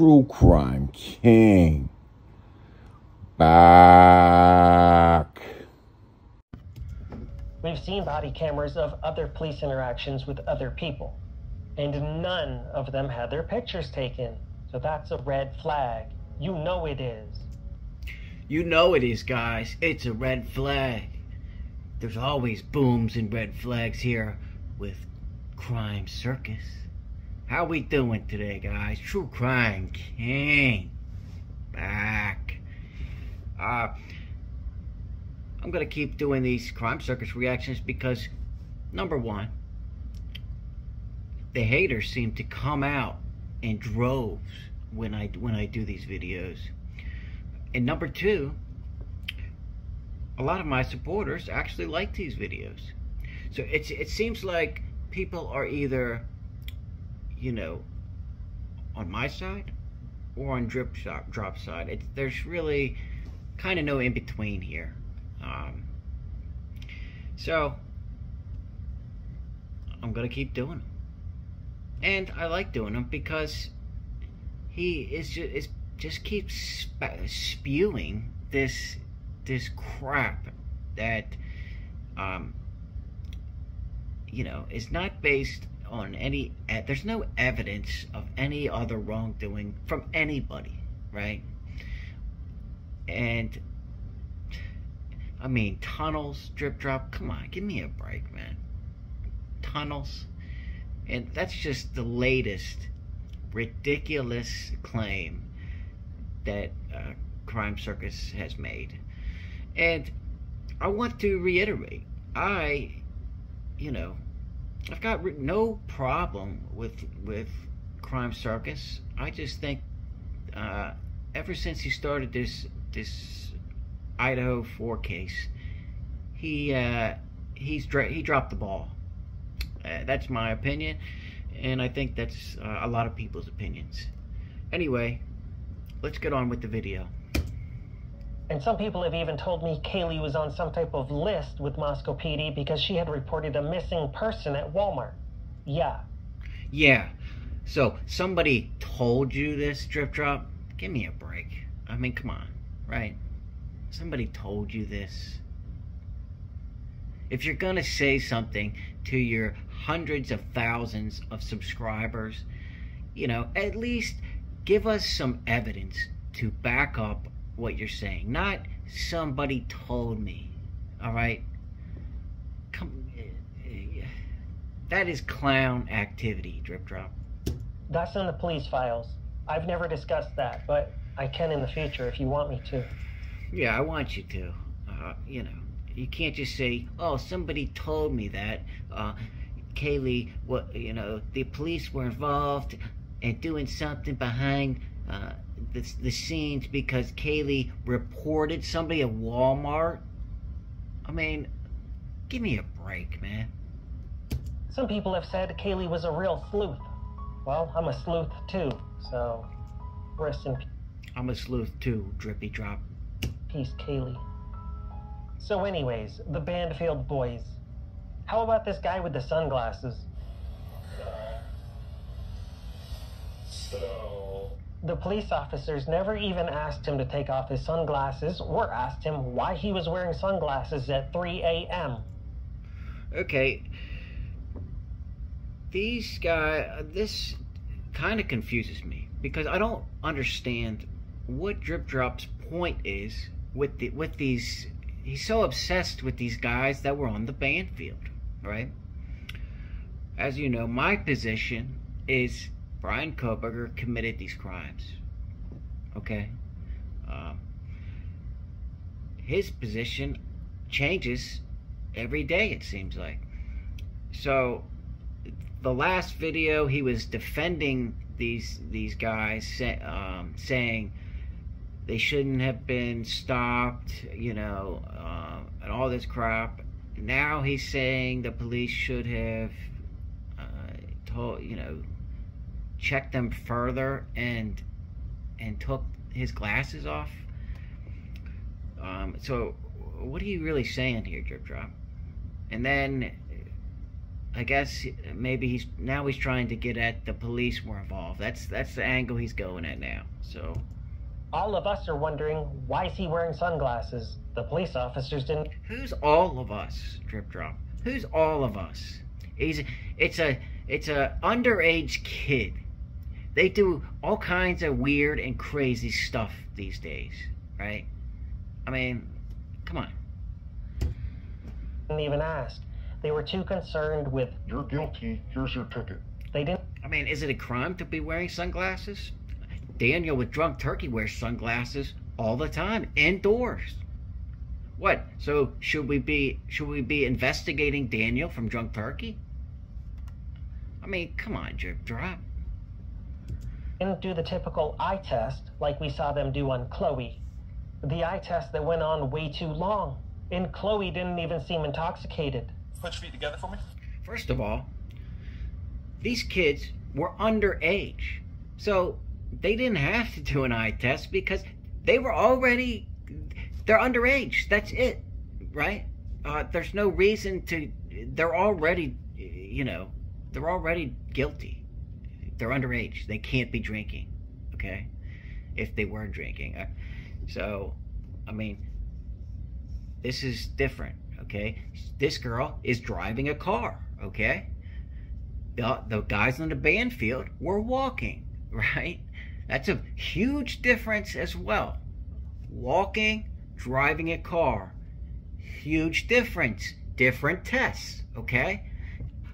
True Crime King. Back. We've seen body cameras of other police interactions with other people, and none of them had their pictures taken. So that's a red flag. You know it is. You know it is, guys. It's a red flag. There's always booms and red flags here with Crime Circus. How we doing today, guys? True Crime King. Back. Uh, I'm gonna keep doing these Crime Circus reactions because, number one, the haters seem to come out in droves when I when I do these videos. And number two, a lot of my supporters actually like these videos. So it's it seems like people are either, you know, on my side or on drip shop drop side. It's, there's really kind of no in between here. Um, so I'm gonna keep doing them, and I like doing them because he is just is just keeps sp- spewing this this crap that um you know is not based on any there's no evidence of any other wrongdoing from anybody right and I mean tunnels drip drop come on give me a break man tunnels and that's just the latest ridiculous claim that uh, Crime Circus has made. And I want to reiterate, I, you know, I've got no problem with with Crime Circus. I just think uh, ever since he started this this Idaho 4 case, he uh, he's he dropped the ball. Uh, that's my opinion, and I think that's uh, a lot of people's opinions. Anyway, let's get on with the video. And some people have even told me Kaylee was on some type of list with Moscow PD because she had reported a missing person at Walmart. Yeah. Yeah. So somebody told you this, Drip Drop? Give me a break. I mean, come on, right? Somebody told you this. If you're gonna say something to your hundreds of thousands of subscribers, you know, at least give us some evidence to back up what you're saying. Not somebody told me. All right? Come That is clown activity, Drip Drop. That's in the police files. I've never discussed that, but I can in the future if you want me to. Yeah, I want you to. Uh, you know, you can't just say, "Oh, somebody told me that." Uh, Kaylee, what you know, the police were involved and doing something behind uh, the, the scenes because Kaylee reported somebody at Walmart. I mean, give me a break, man. Some people have said Kaylee was a real sleuth. Well, I'm a sleuth too, so rest in peace. I'm a sleuth too, Drippy Drop. Peace, Kaylee. So, anyways, the Banfield boys. How about this guy with the sunglasses? So. The police officers never even asked him to take off his sunglasses or asked him why he was wearing sunglasses at 3 a.m. Okay. These guys, this kind of confuses me because I don't understand what Drip Drop's point is with the with these. He's so obsessed with these guys that were on the band field, right? As you know, my position is Bryan Kohberger committed these crimes. Okay? Um, his position changes every day, it seems like. So, the last video, he was defending these these guys, say, um, saying they shouldn't have been stopped, you know, uh, and all this crap. Now he's saying the police should have uh, told, you know, checked them further and and took his glasses off. Um, so what are you really saying here, Drip Drop? And then I guess maybe he's now he's trying to get at the police more involved. That's that's the angle he's going at now. So All of us are wondering why is he wearing sunglasses? The police officers didn't. who's all of us, Drip Drop? Who's all of us? He's it's a it's a underage kid. They do all kinds of weird and crazy stuff these days, right? I mean, come on. didn't even ask. They were too concerned with. You're guilty. Here's your ticket. They didn't I mean, is it a crime to be wearing sunglasses? Daniel with Drunk Turkey wears sunglasses all the time, indoors. What? So should we be should we be investigating Daniel from Drunk Turkey? I mean, come on, Drip Drop. Didn't do the typical eye test like we saw them do on Chloe. The eye test that went on way too long. And Chloe didn't even seem intoxicated. Put your feet together for me. First of all, these kids were underage. So they didn't have to do an eye test because they were already they're underage. That's it. Right? Uh, there's no reason to they're already you know, they're already guilty. They're underage. They can't be drinking. Okay? If they were drinking. Uh, so, I mean, this is different. Okay? This girl is driving a car. Okay? The, the guys on the band field were walking. Right? That's a huge difference as well. Walking, driving a car. Huge difference. Different tests. Okay?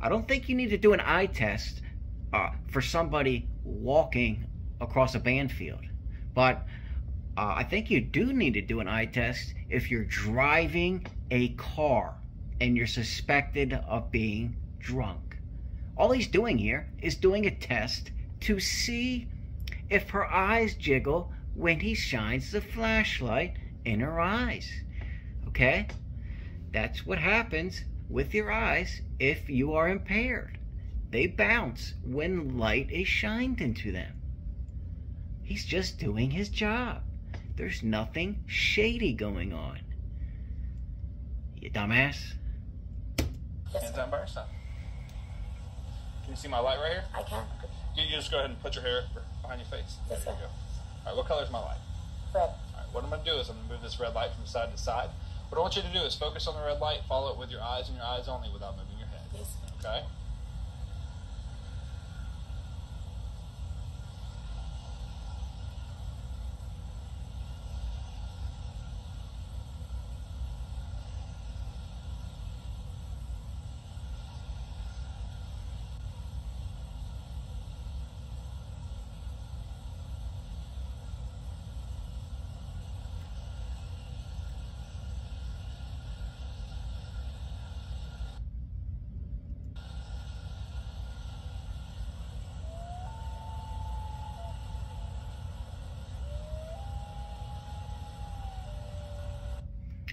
I don't think you need to do an eye test uh, for somebody walking across a band field. But uh, I think you do need to do an eye test if you're driving a car and you're suspected of being drunk. All he's doing here is doing a test to see if her eyes jiggle when he shines the flashlight in her eyes. Okay? That's what happens with your eyes if you are impaired. They bounce when light is shined into them. He's just doing his job. There's nothing shady going on. You dumbass. Hands down by your side. Can you see my light right here? I can. You, you just go ahead and put your hair behind your face. There Yes, you sir. go. All right, what color is my light? Red. All right, what I'm going to do is I'm going to move this red light from side to side. What I want you to do is focus on the red light, follow it with your eyes and your eyes only without moving your head. Yes. Okay?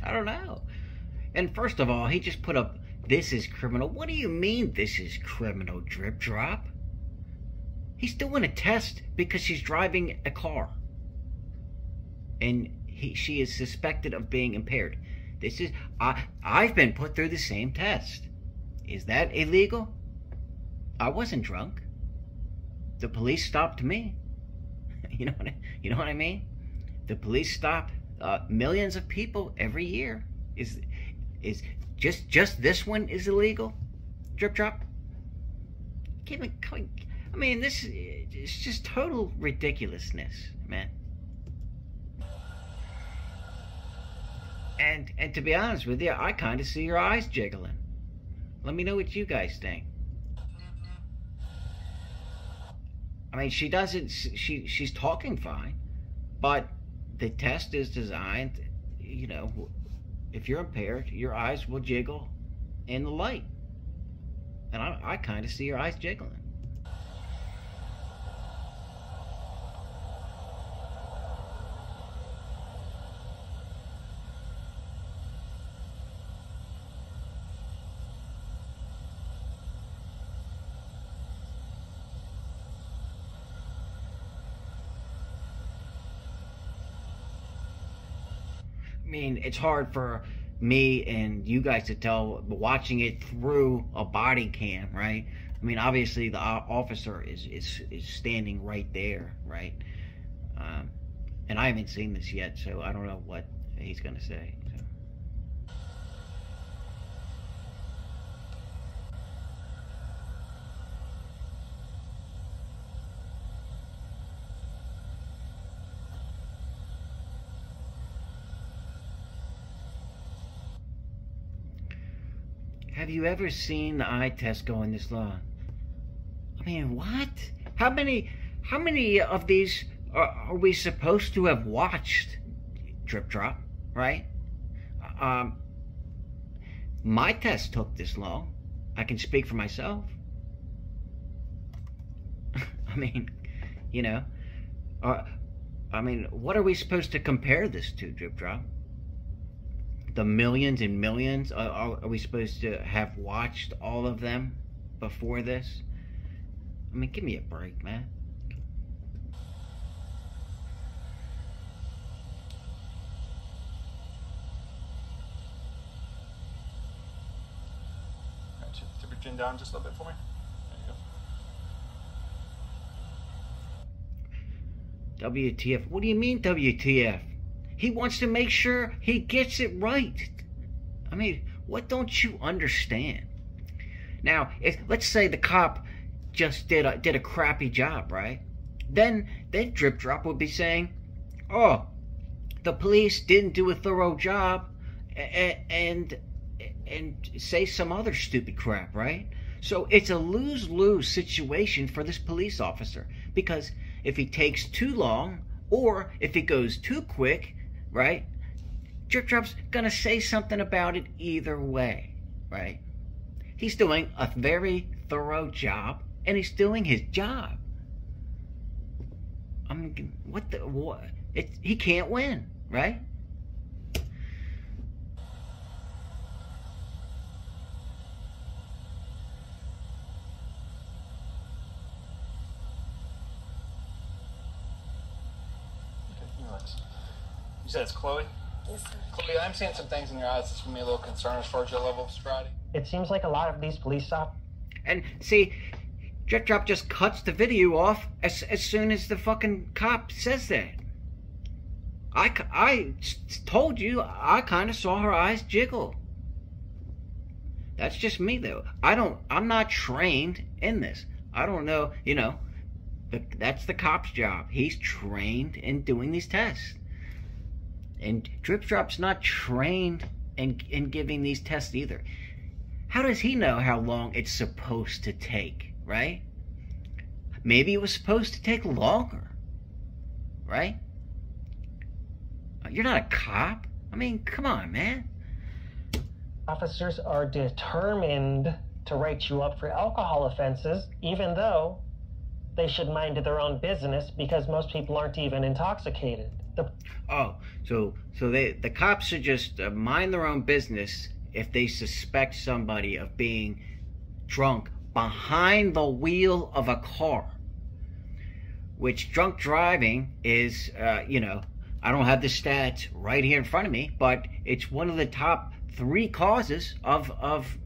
I don't know. And first of all, he just put up, this is criminal. What do you mean this is criminal, Drip Drop? He's doing a test because she's driving a car. And he, she is suspected of being impaired. This is, I, I've been put through the same test. Is that illegal? I wasn't drunk. The police stopped me. You know what I, you know what I mean? The police stop uh, millions of people every year. Is is just just this one is illegal? Drip drop. Give me. I mean, this is just total ridiculousness, man. And and to be honest with you, I kind of see your eyes jiggling. Let me know what you guys think. I mean, she doesn't. She she's talking fine, but the test is designed. You know, if you're impaired, your eyes will jiggle in the light, and I I kind of see your eyes jiggling. I mean, it's hard for me and you guys to tell watching it through a body cam, right? I mean, obviously the officer is is is standing right there, right? Um, and I haven't seen this yet, so I don't know what he's gonna say. Have you ever seen the eye test going this long? I mean, what? How many? How many of these are, are we supposed to have watched? Drip drop, right? Um, my test took this long. I can speak for myself. I mean, you know, uh, I mean, what are we supposed to compare this to, Drip Drop? The millions and millions? Are, are, we supposed to have watched all of them before this? I mean, give me a break, man. Tip your chin down just a little bit for me. WTF? What do you mean WTF? He wants to make sure he gets it right. I mean, what don't you understand? Now, if let's say the cop just did a, did a crappy job, right? Then then Drip Drop would be saying, "Oh, the police didn't do a thorough job," and and, and say some other stupid crap, right? So it's a lose lose situation for this police officer because if he takes too long or if he goes too quick, right? Drip Drop's gonna say something about it either way, right? He's doing a very thorough job and he's doing his job. I mean, what the what? It, he can't win, right? You said it's Chloe? Yes, sir. Chloe, I'm seeing some things in your eyes that's giving me a little concern as far as your level of sobriety. It seems like a lot of these police stop. And see, Drip Drop just cuts the video off as, as soon as the fucking cop says that. I, I told you I kind of saw her eyes jiggle. That's just me though. I don't. I'm not trained in this. I don't know. You know, the, that's the cop's job. He's trained in doing these tests. And Drip Drop's not trained in, in giving these tests either. How does he know how long it's supposed to take, right? Maybe it was supposed to take longer, right? You're not a cop. I mean, come on, man. Officers are determined to write you up for alcohol offenses, even though they should mind their own business because most people aren't even intoxicated. Oh, so so they the cops should just uh, mind their own business if they suspect somebody of being drunk behind the wheel of a car. Which drunk driving is, uh, you know, I don't have the stats right here in front of me, but it's one of the top three causes of of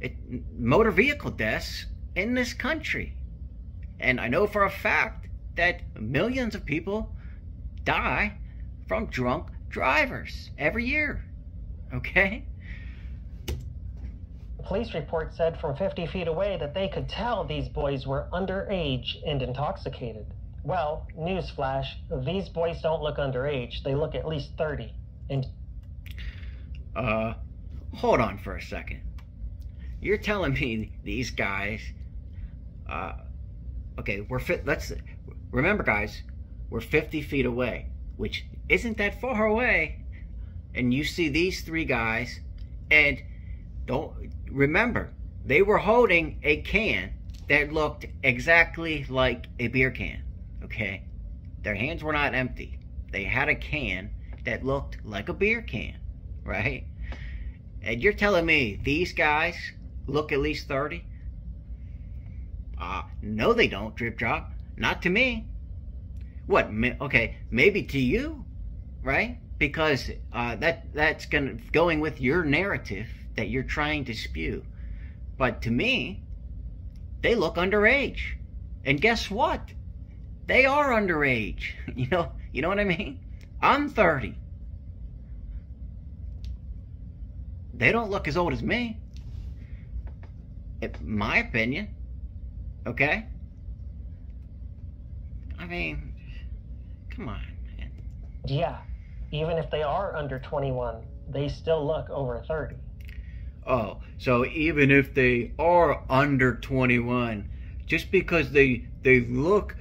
it, motor vehicle deaths in this country. And I know for a fact that millions of people die from drunk drivers every year. Okay? Police report said from 50 feet away that they could tell these boys were underage and intoxicated. Well, newsflash, these boys don't look underage. They look at least 30. And. Uh, hold on for a second. You're telling me these guys. Uh, okay, we're fit. Let's. Remember, guys, we're 50 feet away, which isn't that far away. And you see these three guys, and don't remember, they were holding a can that looked exactly like a beer can. Okay? Their hands were not empty. They had a can that looked like a beer can, right? And you're telling me these guys look at least 30? Uh, no, they don't, Drip Drop. Not to me. What? Okay, maybe to you, right? because uh, that that's gonna going with your narrative that you're trying to spew. But to me, they look underage, and guess what? They are underage. You know, you know what I mean? I'm 30. They don't look as old as me. In my opinion. Okay? I mean, come on, man. Yeah, even if they are under 21, they still look over 30. Oh, so even if they are under 21, just because they they look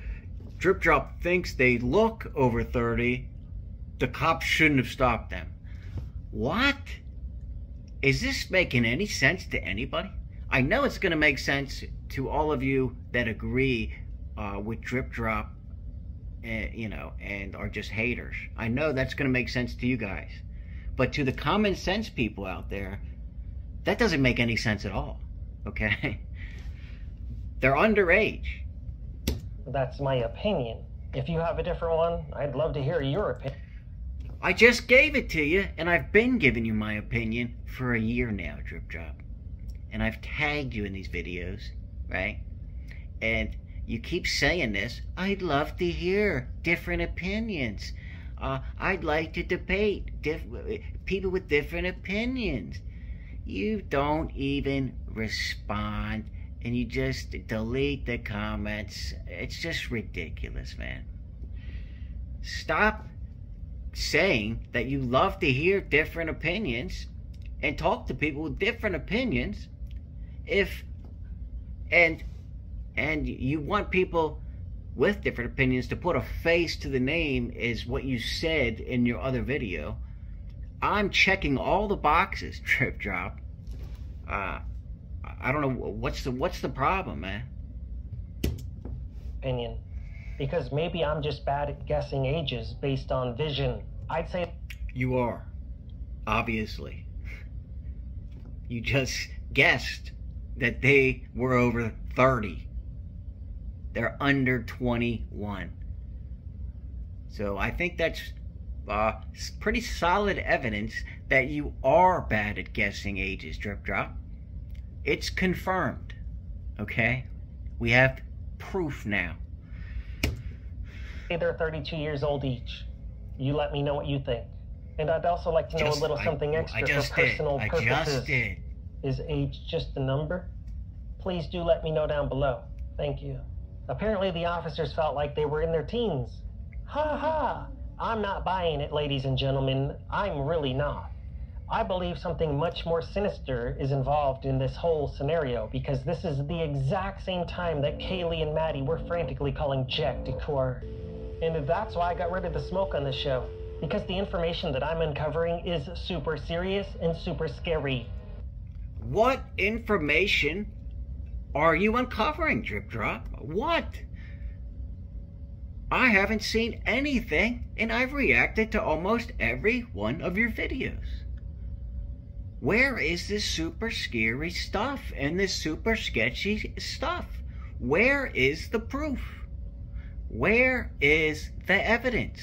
Drip Drop thinks they look over 30, the cops shouldn't have stopped them. What? Is this making any sense to anybody? I know it's going to make sense to all of you that agree uh, with Drip Drop, uh, you know, and are just haters. I know that's going to make sense to you guys. But to the common sense people out there, that doesn't make any sense at all. Okay? They're underage. That's my opinion. If you have a different one, I'd love to hear your opinion. I just gave it to you, and I've been giving you my opinion for a year now, Drip Drop. And I've tagged you in these videos, right? And you keep saying this. I'd love to hear different opinions. Uh, I'd like to debate people with different opinions. You don't even respond and you just delete the comments. It's just ridiculous, man. Stop saying that you love to hear different opinions and talk to people with different opinions if and and you want people with different opinions to put a face to the name is what you said in your other video i'm checking all the boxes drip drop uh i don't know what's the what's the problem man Opinion. Because maybe I'm just bad at guessing ages based on vision. I'd say You are. Obviously. You just guessed that they were over 30. They're under 21. So I think that's uh, pretty solid evidence that you are bad at guessing ages, Drip Drop. It's confirmed. Okay? We have proof now. they're 32 years old each. You let me know what you think. And I'd also like to know Just- a little something I extra just for did. personal I purposes. just did. Is age just a number? Please do let me know down below. Thank you. Apparently, the officers felt like they were in their teens. Ha ha! I'm not buying it, ladies and gentlemen. I'm really not. I believe something much more sinister is involved in this whole scenario because this is the exact same time that Kaylee and Maddie were frantically calling Jack DuCoeur. And that's why I got rid of the smoke on the show. Because the information that I'm uncovering is super serious and super scary. What information are you uncovering, Drip Drop? What? I haven't seen anything, and I've reacted to almost every one of your videos. Where is this super scary stuff and this super sketchy stuff? Where is the proof? Where is the evidence?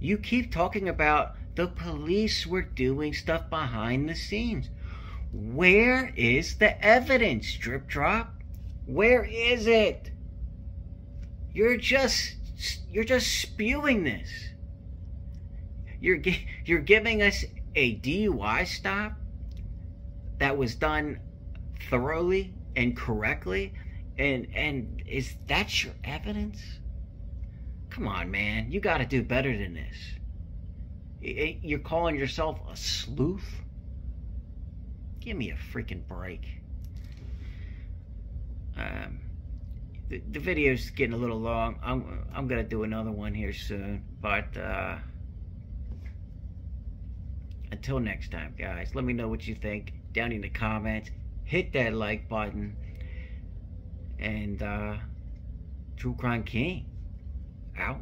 You keep talking about the police were doing stuff behind the scenes. Where is the evidence, Drip Drop? Where is it? You're just you're just spewing this. You're you're giving us a DUI stop that was done thoroughly and correctly and and is that your evidence? Come on, man. You got to do better than this. You're calling yourself a sleuth? Give me a freaking break. Um, the, the video's getting a little long. I'm I'm gonna do another one here soon. But uh, until next time, guys, let me know what you think down in the comments. Hit that like button. And uh, True Crime King out.